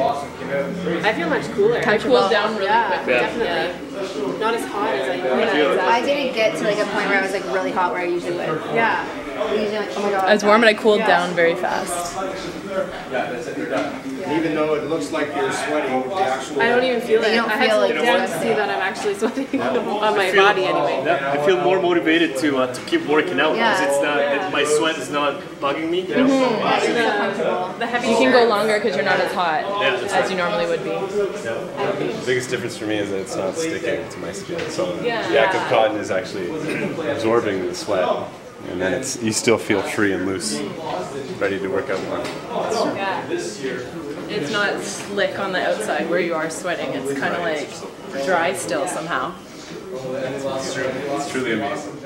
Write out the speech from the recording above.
I feel much cooler. I cooled down really yeah, quickly. definitely. Not as hot as I Yeah, exactly. I didn't get to like a point where I was like really hot where I usually would. Yeah. Usually like, oh my god. I was warm and I cooled Yeah. down very fast. Even though it looks like you're sweating, the actual. I don't even feel it. You don't I had feel to like look you're down to see that I'm actually sweating on my body anyway. Yeah, I feel more motivated to uh, to keep working out because Yeah. it's not it, my sweat is not bugging me. Yeah, you're so comfortable. The heavy You can go longer because you're not as hot Yeah, as you normally would be. The biggest difference for me is that it's not sticking to my skin. So Yeah. the active cotton is actually absorbing the sweat, and then it's you still feel free and loose, ready to work out more. Yeah. It's not slick on the outside where you are sweating. It's kind of like dry still somehow. It's truly amazing.